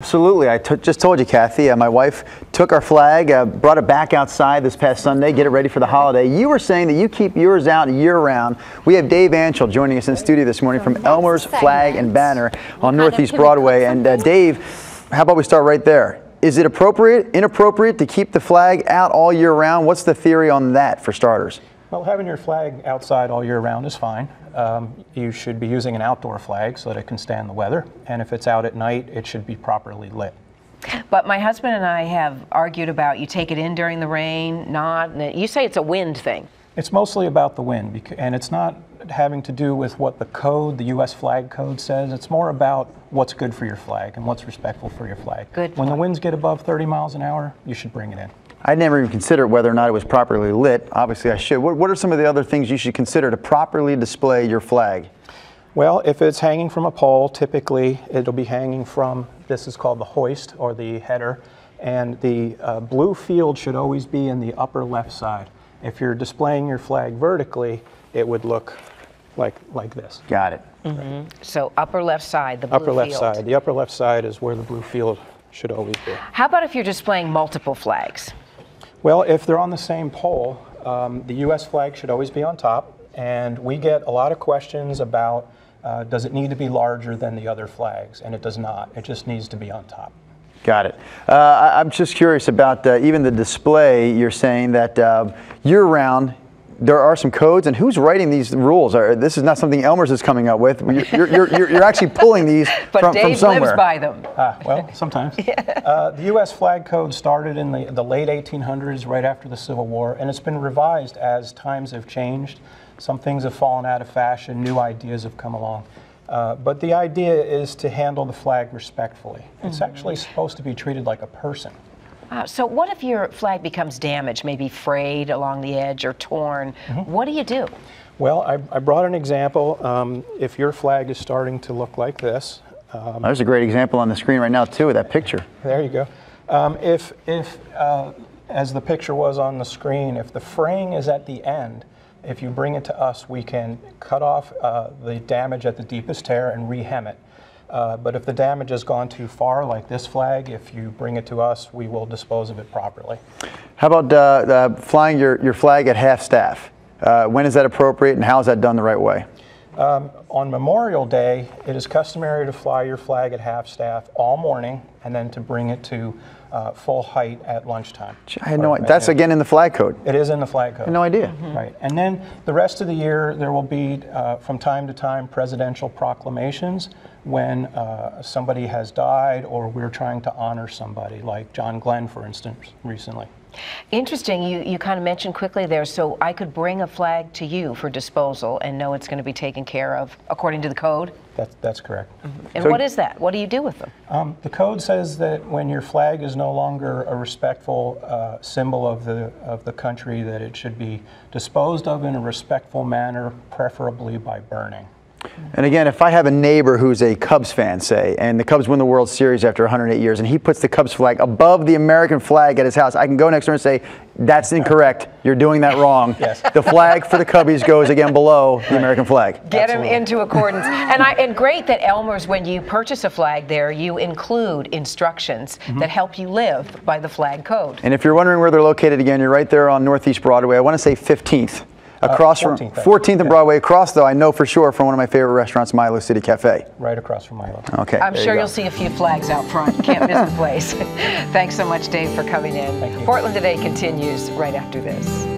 Absolutely. I just told you, Kathy. Uh, my wife took our flag, uh, brought it back outside this past Sunday, get it ready for the holiday. You were saying that you keep yours out year round. We have Dave Anchel joining us in studio this morning from Elmer's Flag and Banner on Northeast Broadway. And uh, Dave, how about we start right there? Is it appropriate, inappropriate to keep the flag out all year round? What's the theory on that for starters? Well, having your flag outside all year round is fine. Um, you should be using an outdoor flag so that it can stand the weather. And if it's out at night, it should be properly lit. But my husband and I have argued about you take it in during the rain, not. You say it's a wind thing. It's mostly about the wind, and it's not having to do with what the code, the U.S. flag code says. It's more about what's good for your flag and what's respectful for your flag. Good. When the winds get above 30 miles an hour, you should bring it in. I never even considered whether or not it was properly lit. Obviously, I should. What, what are some of the other things you should consider to properly display your flag? Well, if it's hanging from a pole, typically it'll be hanging from, this is called the hoist or the header, and the uh, blue field should always be in the upper left side. If you're displaying your flag vertically, it would look like, like this. Got it. Mm -hmm. So upper left side, the blue Upper left field. side. The upper left side is where the blue field should always be. How about if you're displaying multiple flags? Well, if they're on the same pole, um, the U.S. flag should always be on top, and we get a lot of questions about uh, does it need to be larger than the other flags, and it does not. It just needs to be on top. Got it. Uh, I'm just curious about uh, even the display. You're saying that uh, year-round there are some codes, and who's writing these rules? This is not something Elmer's is coming up with. You're, you're, you're, you're actually pulling these but from, Dave from somewhere. lives by them. Ah, well, sometimes. yeah. uh, the U.S. flag code started in the, the late 1800s, right after the Civil War, and it's been revised as times have changed. Some things have fallen out of fashion, new ideas have come along. Uh, but the idea is to handle the flag respectfully. It's mm -hmm. actually supposed to be treated like a person. Uh, so what if your flag becomes damaged, maybe frayed along the edge or torn? Mm -hmm. What do you do? Well, I, I brought an example. Um, if your flag is starting to look like this. Um, There's a great example on the screen right now too with that picture. There you go. Um, if, if uh, as the picture was on the screen, if the fraying is at the end, if you bring it to us, we can cut off uh, the damage at the deepest tear and rehem it. Uh, but if the damage has gone too far, like this flag, if you bring it to us, we will dispose of it properly. How about uh, uh, flying your, your flag at half staff? Uh, when is that appropriate and how is that done the right way? Um, on Memorial Day, it is customary to fly your flag at half staff all morning and then to bring it to uh, full height at lunchtime. I had no idea. That's again in the flag code. It is in the flag code. no idea. Mm -hmm. Right. And then the rest of the year, there will be, uh, from time to time, presidential proclamations when uh, somebody has died or we're trying to honor somebody, like John Glenn, for instance, recently. Interesting. You, you kind of mentioned quickly there, so I could bring a flag to you for disposal and know it's going to be taken care of according to the code? That's, that's correct. Mm -hmm. And so, what is that? What do you do with them? Um, the code says that when your flag is no longer a respectful uh, symbol of the, of the country, that it should be disposed of in a respectful manner, preferably by burning. And again, if I have a neighbor who's a Cubs fan, say, and the Cubs win the World Series after 108 years, and he puts the Cubs flag above the American flag at his house, I can go next door and say, that's incorrect. You're doing that wrong. yes. The flag for the Cubbies goes again below the American flag. Get Absolutely. him into accordance. and, I, and great that Elmer's, when you purchase a flag there, you include instructions mm -hmm. that help you live by the flag code. And if you're wondering where they're located again, you're right there on Northeast Broadway. I want to say 15th. Across uh, 14th, from 14th and yeah. Broadway, across though, I know for sure from one of my favorite restaurants, Milo City Cafe. Right across from Milo. Okay. I'm sure you will see a few flags out front. Can't miss the place. Thanks so much, Dave, for coming in. Thank you. Portland Today continues right after this.